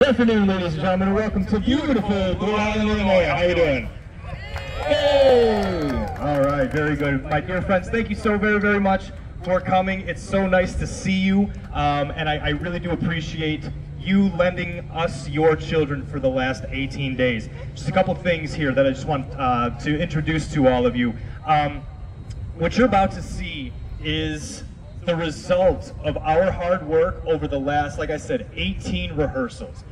Good afternoon, ladies and gentlemen, and welcome to beautiful Blue Island, Illinois. How you doing? All right, very good. My dear friends, thank you so very, very much for coming. It's so nice to see you, um, and I, I really do appreciate you lending us your children for the last 18 days. Just a couple things here that I just want uh, to introduce to all of you. Um, what you're about to see is the result of our hard work over the last, like I said, 18 rehearsals.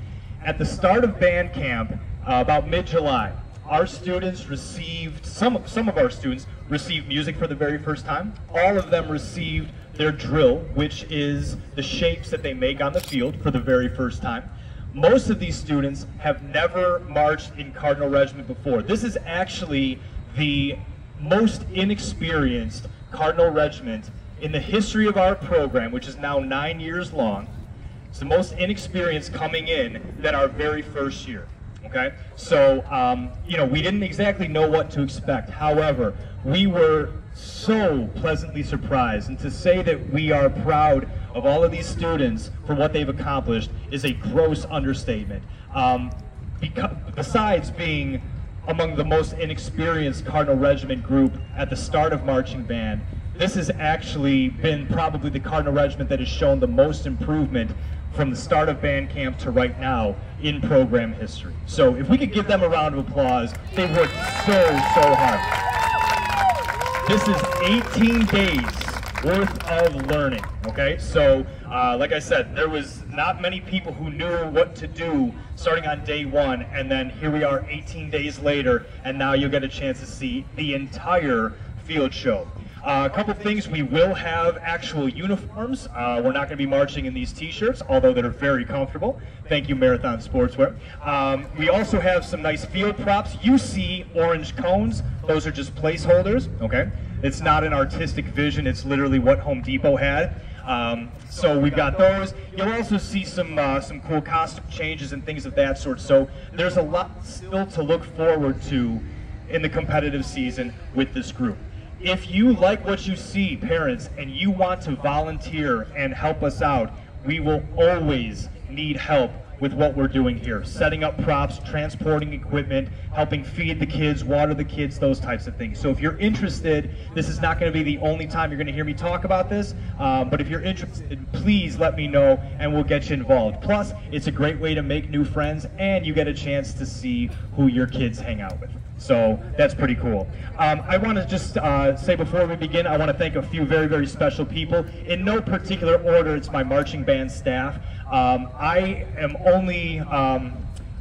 At the start of band camp, uh, about mid-July, our students received, some, some of our students received music for the very first time. All of them received their drill, which is the shapes that they make on the field for the very first time. Most of these students have never marched in Cardinal Regiment before. This is actually the most inexperienced Cardinal Regiment in the history of our program, which is now nine years long. It's the most inexperienced coming in than our very first year. Okay, so um, you know we didn't exactly know what to expect. However, we were so pleasantly surprised, and to say that we are proud of all of these students for what they've accomplished is a gross understatement. Um, because, besides being among the most inexperienced Cardinal Regiment group at the start of marching band, this has actually been probably the Cardinal Regiment that has shown the most improvement from the start of band camp to right now in program history. So if we could give them a round of applause, they worked so, so hard. This is 18 days worth of learning, okay? So, uh, like I said, there was not many people who knew what to do starting on day one, and then here we are 18 days later, and now you'll get a chance to see the entire field show. Uh, a couple things, we will have actual uniforms. Uh, we're not going to be marching in these t-shirts, although they're very comfortable. Thank you, Marathon Sportswear. Um, we also have some nice field props. You see orange cones. Those are just placeholders, okay? It's not an artistic vision. It's literally what Home Depot had. Um, so we've got those. You'll also see some uh, some cool costume changes and things of that sort. So there's a lot still to look forward to in the competitive season with this group. If you like what you see, parents, and you want to volunteer and help us out, we will always need help with what we're doing here. Setting up props, transporting equipment, helping feed the kids, water the kids, those types of things. So if you're interested, this is not going to be the only time you're going to hear me talk about this, um, but if you're interested, please let me know and we'll get you involved. Plus, it's a great way to make new friends and you get a chance to see who your kids hang out with. So that's pretty cool. Um, I want to just uh, say before we begin, I want to thank a few very, very special people. In no particular order, it's my marching band staff. Um, I am only um,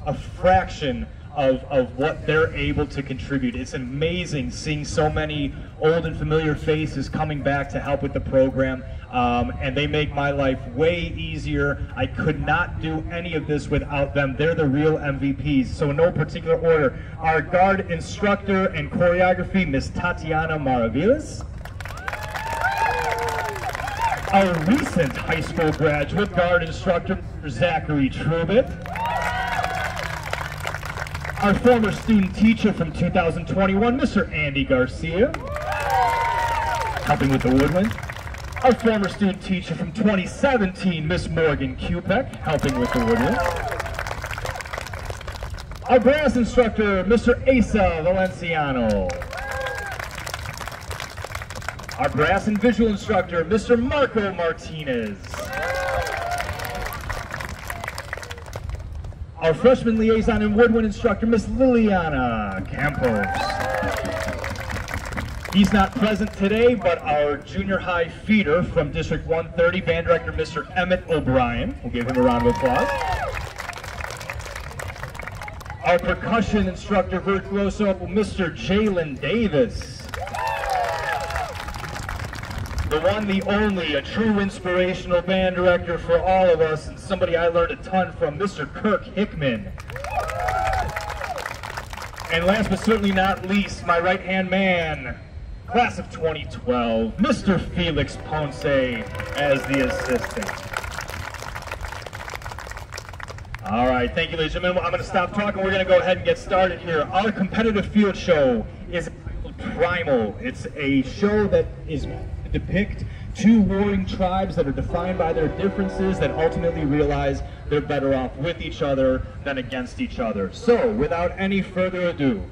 a fraction of, of what they're able to contribute. It's amazing seeing so many old and familiar faces coming back to help with the program, um, and they make my life way easier. I could not do any of this without them. They're the real MVPs. So in no particular order, our guard instructor and choreography, Miss Tatiana Maravillas. Our recent high school graduate guard instructor, Zachary Trubit our former student teacher from 2021, Mr. Andy Garcia, helping with the woodwind. Our former student teacher from 2017, Miss Morgan Kupek, helping with the woodwind. Our brass instructor, Mr. Asa Valenciano. Our brass and visual instructor, Mr. Marco Martinez. Our freshman liaison and woodwind instructor, Miss Liliana Campos. He's not present today, but our junior high feeder from District 130, band director Mr. Emmett O'Brien. We'll give him a round of applause. Our percussion instructor virtuoso, Mr. Jalen Davis. The one, the only, a true inspirational band director for all of us, and somebody I learned a ton from, Mr. Kirk Hickman. And last but certainly not least, my right-hand man, class of 2012, Mr. Felix Ponce as the assistant. All right, thank you, ladies and gentlemen. I'm going to stop talking. We're going to go ahead and get started here. Our competitive field show is Primal. It's a show that is depict two warring tribes that are defined by their differences that ultimately realize they're better off with each other than against each other. So, without any further ado,